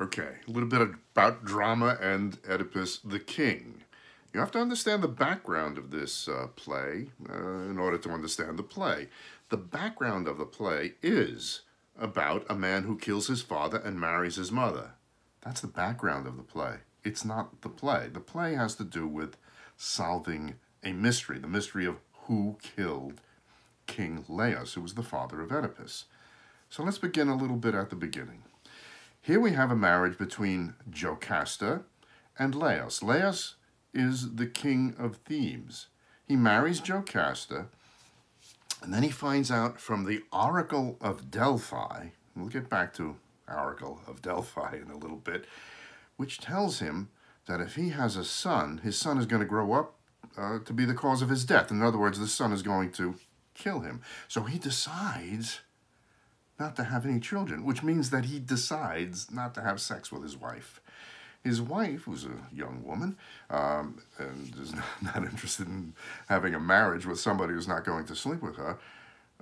Okay, a little bit about drama and Oedipus the King. You have to understand the background of this uh, play uh, in order to understand the play. The background of the play is about a man who kills his father and marries his mother. That's the background of the play. It's not the play. The play has to do with solving a mystery, the mystery of who killed King Laius, who was the father of Oedipus. So let's begin a little bit at the beginning. Here we have a marriage between Jocasta and Laius. Laius is the king of Thebes. He marries Jocasta, and then he finds out from the Oracle of Delphi, we'll get back to Oracle of Delphi in a little bit, which tells him that if he has a son, his son is going to grow up uh, to be the cause of his death. In other words, the son is going to kill him. So he decides not to have any children, which means that he decides not to have sex with his wife. His wife, who's a young woman, um, and is not, not, interested in having a marriage with somebody who's not going to sleep with her,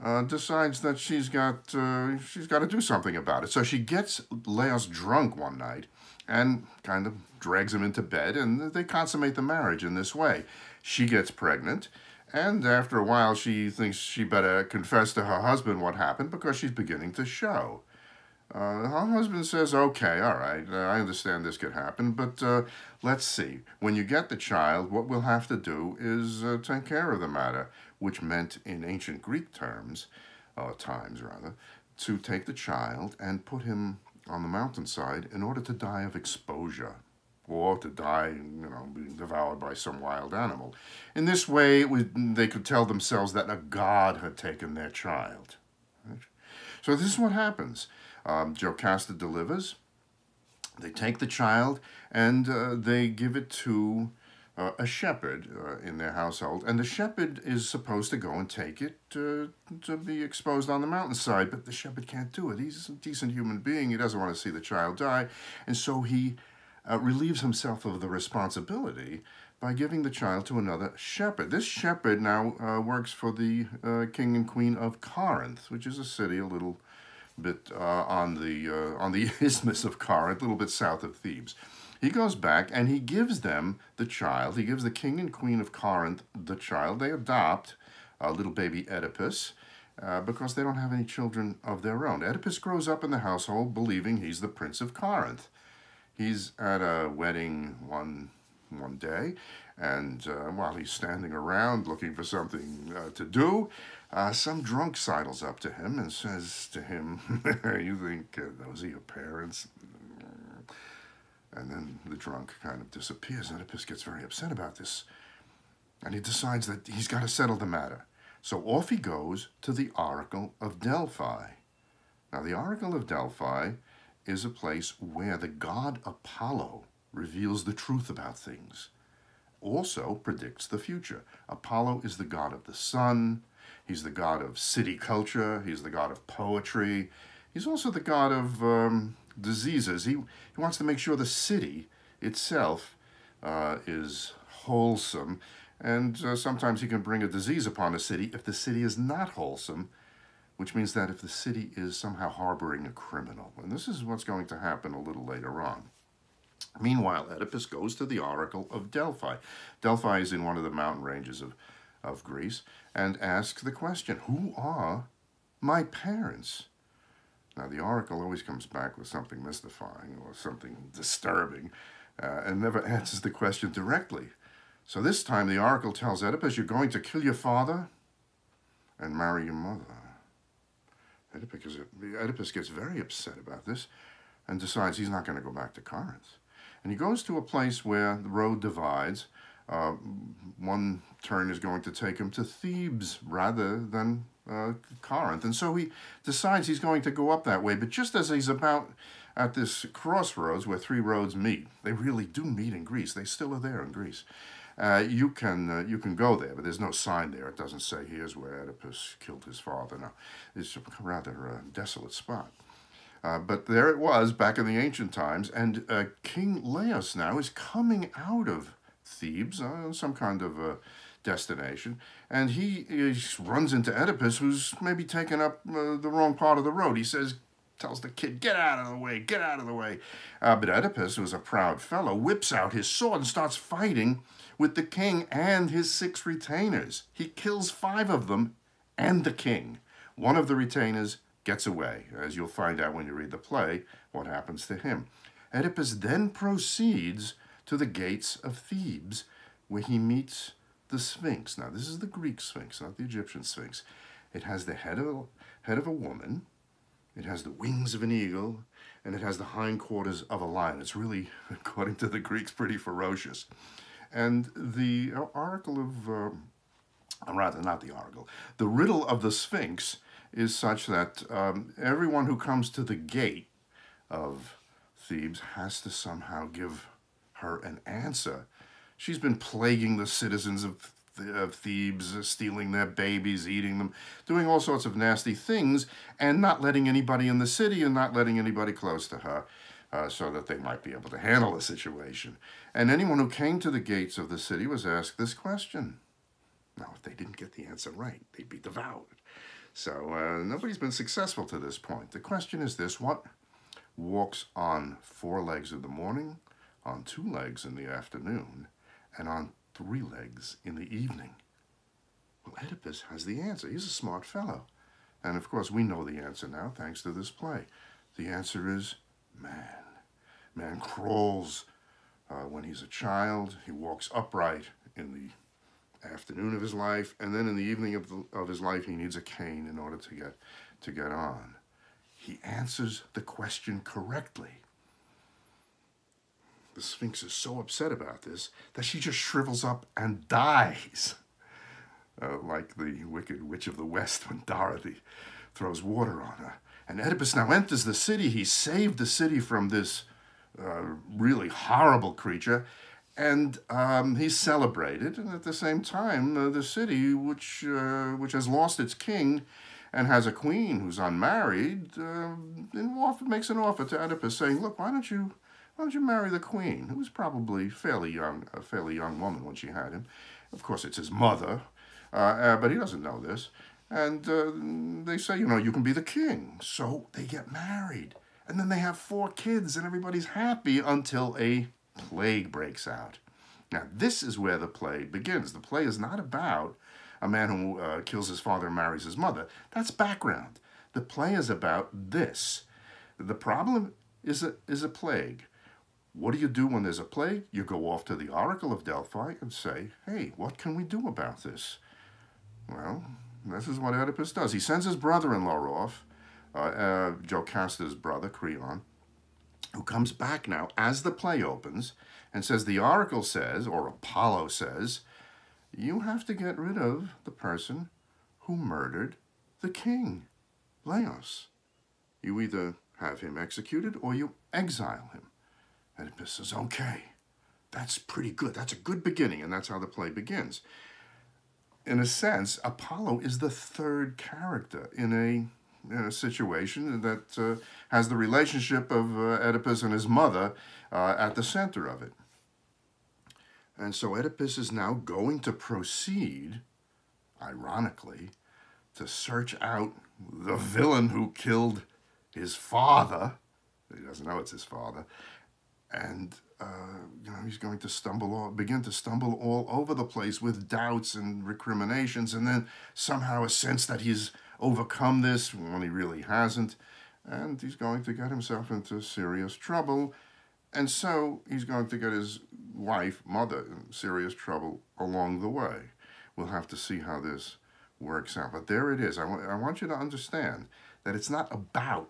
uh, decides that she's got uh, she's got to do something about it. So she gets Laius drunk one night and kind of drags him into bed, and they consummate the marriage in this way. She gets pregnant, and after a while, she thinks she better confess to her husband what happened because she's beginning to show. Uh, her husband says, okay, all right, uh, I understand this could happen, but uh, let's see. When you get the child, what we'll have to do is uh, take care of the matter, which meant in ancient Greek terms, uh, times rather, to take the child and put him on the mountainside in order to die of exposure or to die, you know, being devoured by some wild animal. In this way, they could tell themselves that a god had taken their child. Right? So this is what happens. Um, Jocasta delivers. They take the child and uh, they give it to uh, a shepherd uh, in their household. And the shepherd is supposed to go and take it to, to be exposed on the mountainside. But the shepherd can't do it. He's a decent human being. He doesn't want to see the child die. And so he uh, relieves himself of the responsibility by giving the child to another shepherd. This shepherd now uh, works for the uh, king and queen of Corinth, which is a city a little bit uh, on the uh, on the isthmus of Corinth, a little bit south of Thebes. He goes back and he gives them the child. He gives the king and queen of Corinth the child. They adopt a little baby Oedipus. Uh, because they don't have any children of their own. Oedipus grows up in the household believing he's the prince of Corinth. He's at a wedding one one day, and uh, while he's standing around looking for something uh, to do, uh, some drunk sidles up to him and says to him, "You think uh, those are your parents?" And then the drunk kind of disappears. Oedipus gets very upset about this, and he decides that he's got to settle the matter. So off he goes to the Oracle of Delphi. Now, the Oracle of Delphi is a place where the god Apollo reveals the truth about things, also predicts the future. Apollo is the god of the sun, he's the god of city culture, he's the god of poetry, he's also the god of um, diseases. He, he wants to make sure the city itself uh, is wholesome, and uh, sometimes he can bring a disease upon a city if the city is not wholesome, which means that if the city is somehow harboring a criminal, and this is what's going to happen a little later on. Meanwhile, Oedipus goes to the Oracle of Delphi. Delphi is in one of the mountain ranges of, of Greece, and asks the question, who are my parents? Now, the Oracle always comes back with something mystifying or something disturbing, uh, and never answers the question directly. So this time the Oracle tells Oedipus, you're going to kill your father and marry your mother. Oedipus, Oedipus gets very upset about this and decides he's not going to go back to Corinth. And he goes to a place where the road divides. Uh, one turn is going to take him to Thebes rather than uh, Corinth. And so he decides he's going to go up that way. But just as he's about at this crossroads where three roads meet, they really do meet in Greece. They still are there in Greece. Uh, you can uh, you can go there, but there's no sign there. It doesn't say here's where Oedipus killed his father. No, it's a rather uh, desolate spot. Uh, but there it was back in the ancient times, and uh, King Laius now is coming out of Thebes, uh, some kind of a destination, and he, he runs into Oedipus, who's maybe taken up the wrong part of the road. He says, tells the kid, get out of the way, get out of the way. Uh, but Oedipus, who's a proud fellow, whips out his sword and starts fighting with the king and his six retainers. He kills five of them and the king. One of the retainers gets away, as you'll find out when you read the play what happens to him. Oedipus then proceeds to the gates of Thebes, where he meets the Sphinx. Now, this is the Greek Sphinx, not the Egyptian Sphinx. It has the head of a, head of a woman, it has the wings of an eagle, and it has the hindquarters of a lion. It's really, according to the Greeks, pretty ferocious. And the oracle of, uh, rather not the oracle, the riddle of the Sphinx is such that um, everyone who comes to the gate of Thebes has to somehow give her an answer. She's been plaguing the citizens of, of Thebes, stealing their babies, eating them, doing all sorts of nasty things, and not letting anybody in the city and not letting anybody close to her. Uh, so that they might be able to handle the situation. And anyone who came to the gates of the city was asked this question. Now, if they didn't get the answer right, they'd be devoured. So uh, nobody's been successful to this point. The question is this, what walks on four legs in the morning, on two legs in the afternoon, and on three legs in the evening? Well, Oedipus has the answer. He's a smart fellow. And of course, we know the answer now, thanks to this play. The answer is man. Man crawls uh, when he's a child. He walks upright in the afternoon of his life, and then in the evening of, the, of his life, he needs a cane in order to get, to get on. He answers the question correctly. The Sphinx is so upset about this that she just shrivels up and dies. Uh, like the wicked witch of the west when Dorothy throws water on her. And Oedipus now enters the city. He saved the city from this uh, really horrible creature and um, he's celebrated, and at the same time, uh, the city, which uh, which has lost its king, and has a queen who's unmarried, uh, offer, makes an offer to Oedipus, saying, "Look, why don't you why don't you marry the queen, who was probably fairly young, a fairly young woman when she had him? Of course, it's his mother, uh, uh, but he doesn't know this." And uh, they say, you know, you can be the king. So they get married. And then they have four kids, and everybody's happy until a plague breaks out. Now, this is where the play begins. The play is not about a man who uh, kills his father and marries his mother. That's background. The play is about this. The problem is a, is a plague. What do you do when there's a plague? You go off to the Oracle of Delphi and say, hey, what can we do about this? Well, this is what Oedipus does. He sends his brother-in-law off, uh, uh, Jocasta's brother, Creon, who comes back now as the play opens and says, the oracle says, or Apollo says, you have to get rid of the person who murdered the king, Laius. You either have him executed or you exile him. Oedipus says, okay, that's pretty good. That's a good beginning, and that's how the play begins. In a sense, Apollo is the third character in a uh, situation that uh, has the relationship of uh, Oedipus and his mother uh, at the center of it. And so Oedipus is now going to proceed, ironically, to search out the villain who killed his father. He doesn't know it's his father. And, uh, you know, he's going to stumble, all, begin to stumble all over the place with doubts and recriminations, and then somehow a sense that he's overcome this when he really hasn't. And he's going to get himself into serious trouble. And so he's going to get his wife, mother, in serious trouble along the way. We'll have to see how this works out. But there it is. I, I want you to understand that it's not about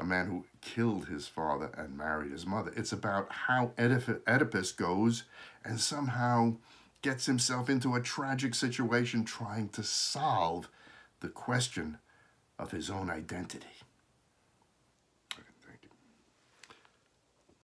a man who killed his father and married his mother. It's about how Oedipus goes and somehow gets himself into a tragic situation trying to solve the question of his own identity.